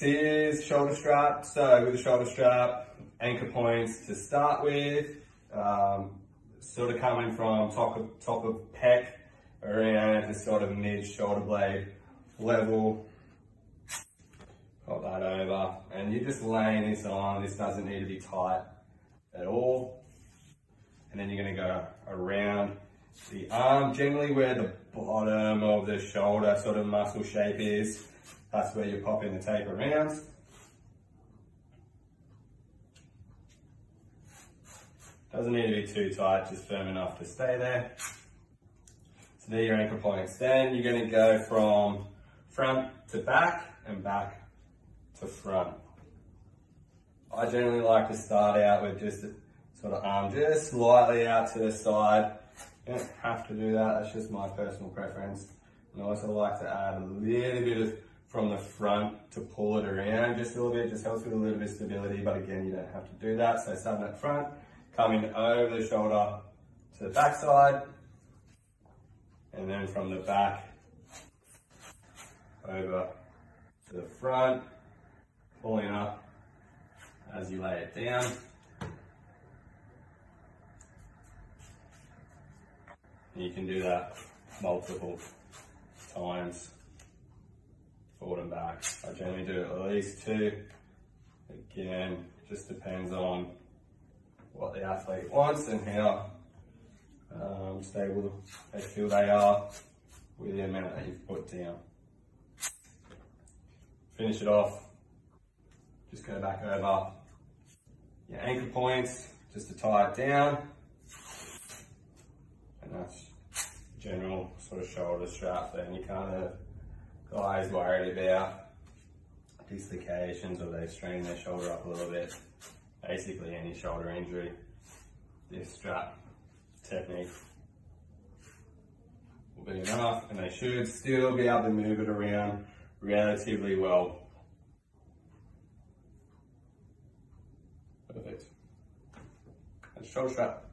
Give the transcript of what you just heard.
This shoulder strap. So with the shoulder strap, anchor points to start with, um, sort of coming from top of, top of pec around to sort of mid shoulder blade level. Pop that over. And you're just laying this on. This doesn't need to be tight at all. And then you're gonna go around the arm, generally where the bottom of the shoulder sort of muscle shape is. That's where you're popping the tape around. Doesn't need to be too tight, just firm enough to stay there. So there your anchor points. Then you're gonna go from front to back and back to front. I generally like to start out with just a sort of arm just slightly out to the side. You don't have to do that, that's just my personal preference. And I also like to add a little bit of from the front to pull it around just a little bit, just helps with a little bit of stability, but again, you don't have to do that. So starting at front, coming over the shoulder to the back side, and then from the back over to the front, pulling up as you lay it down. You can do that multiple times forward and back. I generally do at least two. Again, just depends on what the athlete wants and how um, stable they feel they are with the amount that you've put down. Finish it off. Just go back over your anchor points just to tie it down. And that's general sort of shoulder strap there. And you kind of guys worried about dislocations or they've strained their shoulder up a little bit. Basically any shoulder injury, this strap technique will be enough and they should still be able to move it around relatively well. Perfect. Shoulder strap.